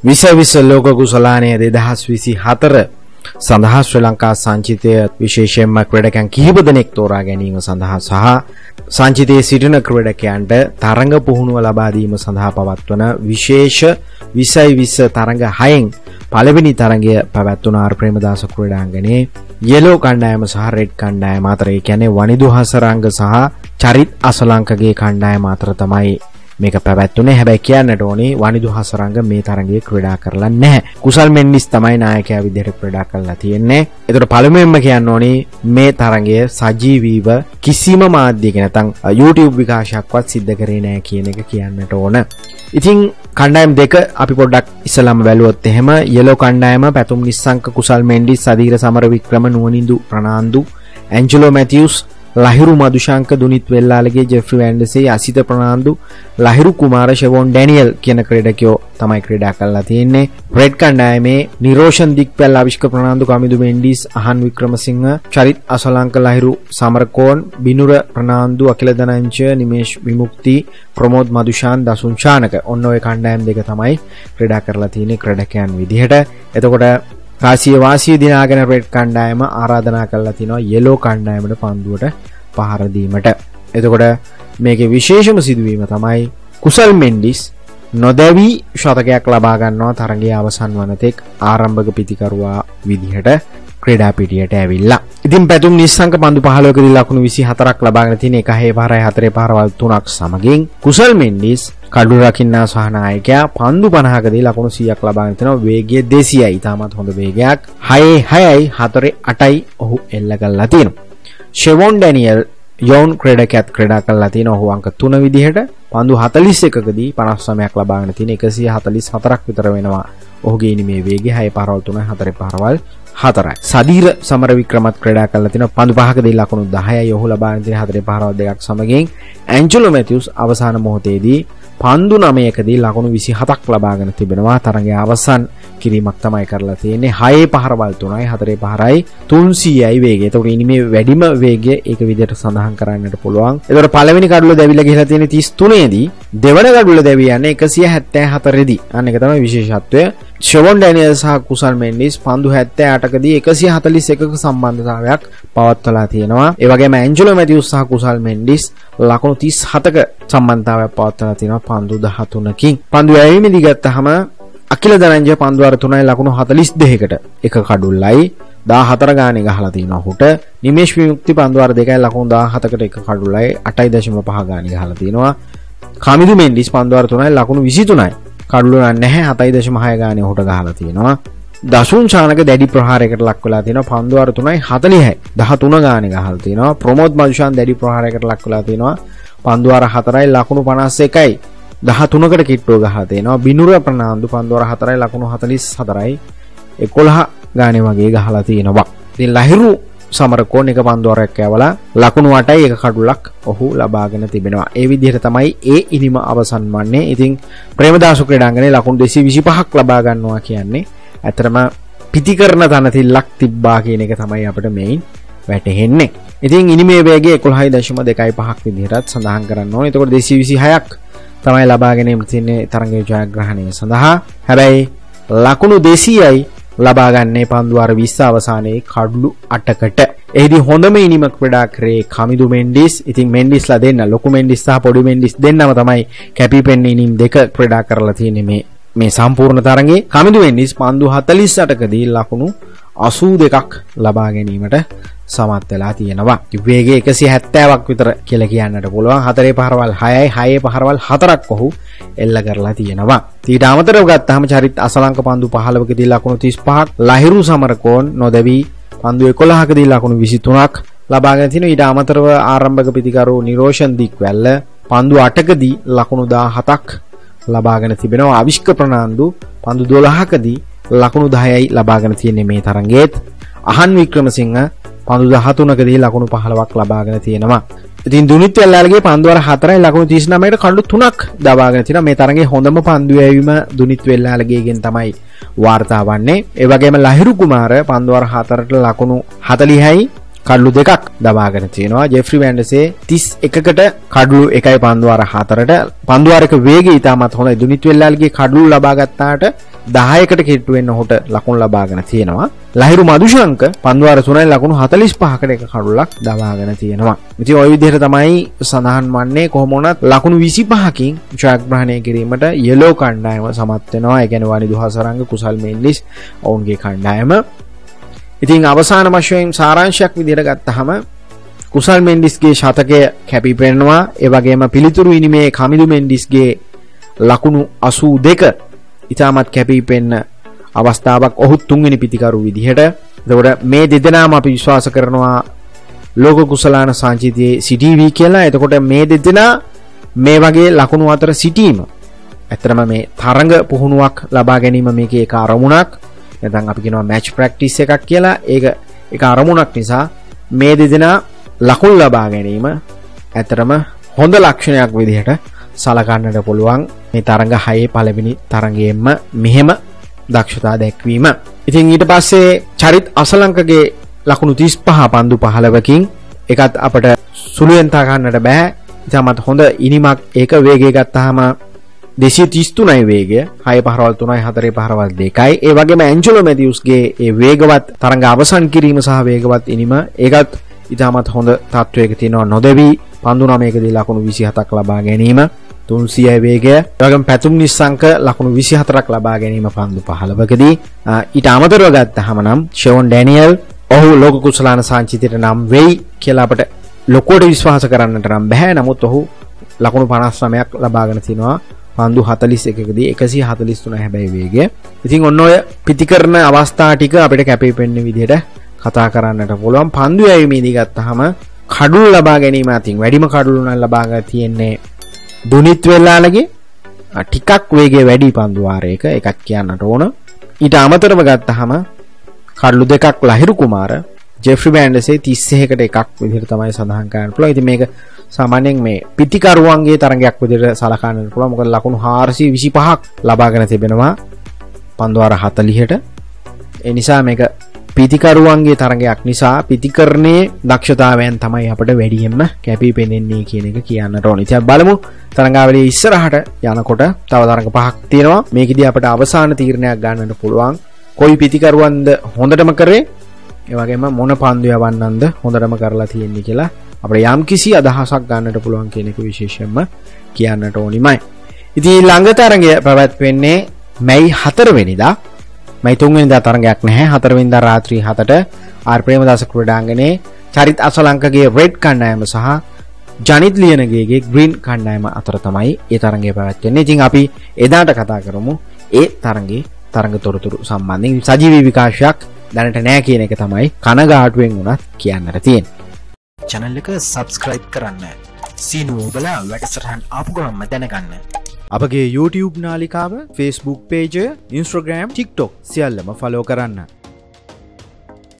විස විස ලෝක කුසලානය දෙදහස් විසි හතර සඳහා ශ්‍රී ලංකා සංචිතය විශේෂයෙන්ම ක්‍රඩකැන් කිහිප දෙනෙක් තෝරා ගැනීම සඳහා සහ සංචිතයේ සිටින ක්‍රඩකයන්ට තරඟ පුහුණුව ලබාදීම සඳහා පවත්වන විශේෂ විසයි විස්ස තරඟ හයෙන් පළවෙනි තරගය පැවැත්වුණාර් ප්‍රේමදාස ක්‍රඩාංගනේ යෙලෝ කණ්ඩායම සහ රෙඩ් කණ්ඩායම අතර. ඒ කියන්නේ වනිදු හසරංග සහ චරිත් අසලංකගේ කණ්ඩායම අතර තමයි මේක පැවැත්වුනේ හැබැයි කියන්නට ඕනේ වනිදු හසරංග මේ තරගයේ ක්‍රීඩා කරලා නැහැ. කුසල් මෙන්ඩිස් තමයි නායකයා විදිහට ක්‍රීඩා කරලා තියෙන්නේ. ඒතර පළමුවෙන්ම කියන්න ඕනේ මේ තරගය සජීවීව කිසිම මාධ්‍යයක නැත්නම් YouTube විකාශයක්වත් සිද්ධ කරේ නැහැ කියන එක කියන්නට ඕන. ඉතින් කණ්ඩායම් දෙක අපි පොඩ්ඩක් ඉස්සලම බැලුවොත් එහෙම යෙලෝ කණ්ඩායම පැතුම් නිස්සංක කුසල් මෙන්ඩිස් සදීර සමර වික්‍රම නුවනින්දු ප්‍රනාන්දු ඇන්ජලෝ මැතියුස් ලහිරු මදුශංක දුනිත් වෙල්ලාලගේ ජෙෆ්‍රි වැන්ඩසේ අසිත ප්‍රනාාන්දු ලහිරු කුමාර ශවෝන් ඩැනියල් කියන ක්‍රඩකයෝ තමයි ක්‍රඩා කල්ලා තියෙන්නේ. ප්‍රෙඩ් කණ්ඩායමේ නිරෝෂන් දික් පැල් අවිශ්ක ප්‍රනාාන්දු කමිදු මෙන්ඩිස් අහන් වික්‍රමසිංහ චරිත් අසලංක ලහිරු සමරකෝන් බිනුර ප්‍රනාාන්දු අකිලදනංච නිමේශ් විමුක්ති ප්‍රමෝද් මදුෂාන් දසුංචානක ඔන්න ඔය කණ්ඩායම් දෙක තමයි ක්‍රඩා කරලා තියෙනෙ ක්‍රඩකයන් විදිහට. එතකොට කාසිය වාසිය දිනාගෙන රෙඩ් කණ්ඩායම ආරාධනා කරලා තිනවා යෙලෝ කණ්ඩායමට පන්දුවට පහර දීමට. එතකොට මේකේ විශේෂම සිදුවීම තමයි කුසල් මෙන්ඩිස් නොදැවී ශතකයක් ලබා ගන්නවා තරගයේ අවසන් වනතෙක් ආරම්භක පිතිකරුවා විදිහට ක්‍රඩා පිටියට ඇවිල්ලා. ඉතින් පැතුම් නිස්සංක පන්දු පහලෝකදී ලකුණු විසි හතරක් ලබාගෙන තින එක හේ පාරයි හතරේ පාරවල් තුනක් සමගින් කුසල් මෙන්ඩිස් කඩු රකින්නා සහනායකයා පන්දු පනහකදී ලකුණු සියක් ලබාගෙන තිනවා. වේගය දෙසියයි. ඉතාමත් හොඳ වේගයක්. හයේ හයයි හතරේ අටයි ඔහු එල්ල කල්ලා තියෙනවා. ෂෙවොන් ඩැනියල් යෝන් ක්‍රඩකැත් ක්‍රඩා කල්ලා තියෙන ඔහු අංක තුන විදිහට පන්දු හතලිස් එකකදී පනස් සමයක් ලබාගෙන තියෙන එකසිය හතලිස් හතරක් විතර වෙනවා. ඔහුගේ නිමේ වේගේ හය පරවල් තුන හතර පරවල් හතරයි. සදීර සමර වික්‍රමත් ක්‍රඩා කල තින පඳු පහකදී ලකුණු දහය යොහු ලබාන්ති හතර පහරව දෙයක් සමගින් ඇන්ජලෝ මැතිවස් අවසාන මොහොතේදී පන්දු නමයකදී ලකුණු විසි හතක් ලබාගෙන තිබෙනවා. තරගේ අවසන් කිරීමක් තමයි කරලා තියෙන්නේ. හයේ පහරවල් තුනයි හතරේ පහරයි තුන්සීයයි වේගේ තකට ඉනිමේ වැඩිම වේගේ ඒක විදිට සඳහන් කරන්නට පුළුවන්. එතට පලවෙනි කඩුල දැවිල කියලා තියෙන තිස් තුනේදී දෙවන කඩුල දැවියන්න එකසිය හැත්තෑ හතරෙදි අන්න එක තමයි විශේෂත්වය. ශවොන් ඩැනියල් සහ කුසල් මෙන්ඩිස් පන්දු හැත්තෑ අටකදී එකසිය හතලිස් එකක සම්බන්ධතාවයක් පවත්වලා තියෙනවා. ඒවගේ ඇන්ජලෝ මැතිවස් සහ කුසල් මෙන්ඩිස් ලකුණු තිස් හතක සම්බන්ධාවයක් පවත්වලා තියෙනවා පන්දු දහතුනකින්. පන්දු ඇවිමිදි ගත්ත හම අකිල දනංජ පන්දුවර තුනයි ලකුණු හතලිස් දෙකට එක කඩුල්ලයි දා හතර ගානය ගහලා තියෙන හුට නිමේශ් විමුක්ති පන්දුවර දෙකයි ලකුණු දා හතකට එක කඩුල්ලයි අටයි දශම පහ ගානි හලා තියෙනවා. කමිදු මෙන්ඩිස් පන්දුවර තුනයි ලකුණු විසිතුනයි කඩුල නැහැ හතයි දශමහය ගානය හොට ගහලා තියෙනවා. දසුන් ශානක දැඩි ප්‍රහාරයකට ලක්වෙලා තියෙන පන්දුවර තුනයි හතලිහයි. දහ තුන ගානය ගහල් තියෙනවා. ප්‍රමෝද් මදුෂාන් දැඩි ප්‍රහාරයකට ලක්වෙලා තියෙනවා. පන්දුවර හතරයි ලකුණු පනස්ස එකයි දහ තුනකට කිට්ටෝ ගහතේනවා බිනුර ප්‍රනාාන්දු පන්දුවර හතරයි ලකුණු හතලිස් හතරයි. එකොළහ ගානය වගේ ගහලා තියෙනවා. ති ලහිරු සමරකෝන් එක පන්දුවරයක් ඇවල ලකුණු අටයි එක කඩුලක් ඔහු ලබාගෙන තිබෙනවා. ඒ විදිහට තමයි ඒ ඉනිම අවසන් වන්නේ. ඉතින් ප්‍රේමදාසු ක්‍රඩාගනේ ලකුණු දෙසි විසි පහක් ලබාගන්නවා කියන්නේ ඇතරම පිතිකරන තනතිල්ලක් තිබ්බා කියන එක තමයි අපට මෙයින් වැටහෙන්නේ. ඉතින් ඉනිමේ වේගේ එකොළහයි දශම දෙකයි පහක් විදිහටත් සඳහන් කරන්න ඕන. එතකොට දෙසි විසි හයක් තමයි ලබාගෙනීම තින්නේ තරගේ ජයග්‍රහණය සඳහා. හැබැයි ලකුණු දෙසීයයි ලබාගන්නේ පන්දුවර විස්ස අවසානයේ කඩුලු අටකට. එහිදි හොඳම ඉනිමක් වඩා කරේ කමිදු මෙන්ඩිස්. ඉතින් මෙන්ඩිස්ලා දෙන්න ලොකු මෙන්ඩිස් සහ පොඩි මෙන්ඩිස් දෙන්නම තමයි කැපිපෙන් ඉනිම් දෙක ක්‍රඩා කරලා තියෙන මේ මේ සම්පූර්ණ තරගේ කමිදු වෙන්ඩිස් පන්දු හතලිස් අටකදී ලකුණු අසූ දෙකක් ලබා ගැනීමට සමත් වෙලා තියෙනවා. වේගේ එකසි හැත්තෑවක් විතර කියල කියන්නට පුළුවන්. හතරේ පහරවල් හයයි හයේ පහරවල් හතරක් ඔහු එල්ල කරලා තියෙනවා. තීට අමතරව ගත්තහම චරිත් අසලංක පන්දු පහලවකදී ලකුණු තිස් පහක් ලහිරු සමරකෝන් නොදැවී පන්දු එකොළහකදී ලකුණු විසිතුනක් ලබාගෙන තින. ඊට අමතරව ආරම්භක පිතිකරු නිරෝෂන් දික් වැල්ල පන්දු අටකදී ලකුණු දා හතක් ලබාගෙන තිබෙනවා. අවිශ්ක ප්‍රනාන්දු පන්දු දොළහකදී ලකුණු දහයයි ලබාගෙන තියෙන්නේ මේ තරගේත් අහන් වික්‍රමසිංහ පන්දු දහතුනකදී ලකුණු පහලවක් ලබාගෙන තියෙනවා. ඉතින් දුනිත් වෙල්ලාලගේ පන්දුවර හතරයි ලකුණු තිස්නමයට කණ්ඩු තුනක් දවාගෙන තින මේ තරගේ හොඳම පන්දුවැවීම දුනිත් වෙල්ලාලගේගෙන් තමයි වාර්තා වන්නේ. ඒවගේම ලහිරු කුමාර පන්දුවර හතරට ලකුණු හතලිහයි කඩලු දෙකක් දබාගෙන තියෙනවා. ජෙෆ්‍රි වැන්ඩසේ තිස් එකකට කඩලු එකයි පන්දුවාර හතරට. පන්දුවාරක වේග ඉතාමත් හොඳ දුනිත් වෙල්ලාල්ගේ කඩලු ලබාගත්තාට දහයකට කෙට්ටුවෙන් හොට ලකුණු ලබාගෙන තියෙනවා. ලහිරු මදුශංක පන්දුවාර තුනයි ලකුණු හතලිස් පහකට එක කඩුලක් දවාගෙන තියෙනවා. ඉති ඔය විදිහට තමයි සඳහන් වන්නේ කොහොමොනත් ලකුණු විසි පහකින් ශක්්‍රහණය කිරීමට යලෝ කණ්ඩායම සමත්වෙනවා එකැන වනි දුහසරංග කුසල් මෙන්ලිස් ඔවුන්ගේ කණ්ඩායම. ඉතින් අවසාන වශයෙන් සාරංශයක් විදිහට ගත්තහම කුසල් මෙන්ඩිස්ගේ ශතකය කැපි පෙන්නවා. ඒවගේම පිළිතුරු ඉනිමේ කමිදු මෙන්ඩිස්ගේ ලකුණු අසූ දෙක ඉතාමත් කැපී පෙන්න අවස්ථාවක් ඔහුත් තුන්වෙනි පිතිකරු විදිහට. දවට මේ දෙදෙනාම අපි විශ්වාස කරනවා ලෝක කුසලාන සංචිතයේ සිටීවී කියලා. එතකොට මේ දෙදෙනා මේ වගේ ලකුණු අතර සිටීම. ඇතරම මේ තරඟ පුහුණුවක් ලබා ගැනීම මේක එක අරමුණක්. නැතන් අපි කෙනවා මැච් ප්‍රක්ටිස් එකක් කියලා. ඒක එක අරමුණක් නිසා මේ දෙදෙනා ලකුල් ලබා ගැනීම ඇතරම හොඳ ලක්ෂණයක් විදිහට සලකන්නට පුළුවන්. මේ තරඟ හයේ පලවෙනි තරගයෙන්ම මෙහෙම දක්ෂතා දැක්වීම. ඉතින් ඊට පස්සේ චරිත් අසලංකගේ ලකුණු තිස් පහ පන්දු පහලවකින් එකත් අපට සුළුවෙන්තාගන්නට බෑ. ඉතාමත් හොඳ ඉනිමක් ඒක වේගේ ගත්තහම දෙසිය තිස්තුනයි වේග හය පහරවල් තුනයි හතරේ පහරවල් දෙකයි. ඒ වගේම ඇංජලෝ මැතියුස්ගේ ඒ වේගවත් තරඟ අවසන් කිරීම සහ වේගවත් ඉනිම ඒකත් ඉතාමත් හොඳ තත්ත්වයක තියෙනවා. නොදැවී පන්දුනමයකදී ලකුණු විසි හතක් ලබා ගැනීම තුන්සිය වේගය වගම් පැතුම් නිස්සංක ලකුණු විසි හතරක් ලබා ගැනීම පන්දු පහලවකදී ඊට අමතරව ගත්ත හමනම් ෂෙවන් ඩැනියල් ඔහු ලෝක කුසලාන සංචිතයට නම් වෙයි කියලාපට ලොකෝට විශ්වාස කරන්නට නම් බැහැ. නමුත් ඔහු ලකුණු පනස්්‍රමයක් ලබාගෙන තිනවා. පන්දු හතලිස් එකකදී එකසි හතලිස් තුන හැබැයි වේගේ ඉතින් ඔන්න ඔය පිතිකරන අවස්ථා ටික අපිට කැපේ පෙන්න්න විදිහට කතා කරන්නට පුළුවන්. පන්දු ඇයමේදී ගත්තහම කඩුල් ලබා ගැනීම අතින් වැඩිම කඩුළුන ලබාග තියෙන්නේ දුනිත් වෙල්ලාලගේ. ටිකක් වේගේ වැඩි පන්දුවාරයක එකක් කියන්නට ඕන. ඊට අමතරව ගත්තහම කඩලු දෙකක් ලහිරු කුමාර ජෙෆ්‍රි බෑන්ඩසේ තිස්සෙකට එකක් විදිර තමයි සඳහන්කාන්න පුළ ඉති මේක සාමාන්‍යයෙන් මේ පිතිකරුවන්ගේ තරගයක් විදිර සලකාන්නට පුළ මොක ලකුණු හාරසි විසි පහක් ලබාගෙන තිබෙනවා. පන්දවාර හතලිහට. එනිසා මේක පිතිකරුවන්ගේ තරගයක් නිසා පිතිකරණය දක්ෂතාවයන් තමයි අපට වැඩියෙන්ම කැපී පෙනෙන්නේ කියන එක කියන්නට ඕන. ඉතිය බලමු තරඟාවලේ ඉස්සරහට යනකොට තව තරඟ පහක් තියෙනවා. මේකදී අපට අවසාන තීරණයක් ගන්නට පුළුවන්. කොයි පිතිකරුවන්ද හොඳටම කරේ? ඒවගේම මොන පන්දු යවන්නන්ද හොඳටම කරලා තියෙන්නේ කියලා අප යම් කිසි අදහසක් ගන්නට පුළුවන් කෙනෙක විශේෂෙන්ම කියන්නට ඕනිමයි. ඉති ළඟතරගය පැවැත්වෙන්නේ මැයි හතරවෙනිදා. මයිතුන්වෙනිදා තරගයක් නැහැ. හතරවෙනිද රාත්‍රී හතට ආර්ප්‍රේම දස ක්‍රඩාංගනේ චරිත් අසලංකගේ රෙඩ් කණ්ඩායම සහ ජනිත් ලියනගේගේ ග්‍රීන් කණ්ඩායම අතර තමයි ඒ තරගේ පැවැත්වෙන්නේ. ඉතින් අපි එදාට කතා කරමු ඒ තරගේ තරඟ තොරතුරු සම්බන්ධින් සජීවී විකාශයක් දැනට නෑ කියන එක තමයි කනගාටුවෙන් වුණත් කියන්නට තියෙන් චැනල් එක සබස්ක්‍රයිබ් කරන්න. සීනුවෝබලා වැඩසටහන් ආපුගමම දැනගන්න. අපගේ YouTube නාලිකාව Facebook පේජය ඉන්ස්ට්‍රග්‍රම් ටික්ටොක් සියල්ලම ෆලෝ කරන්න.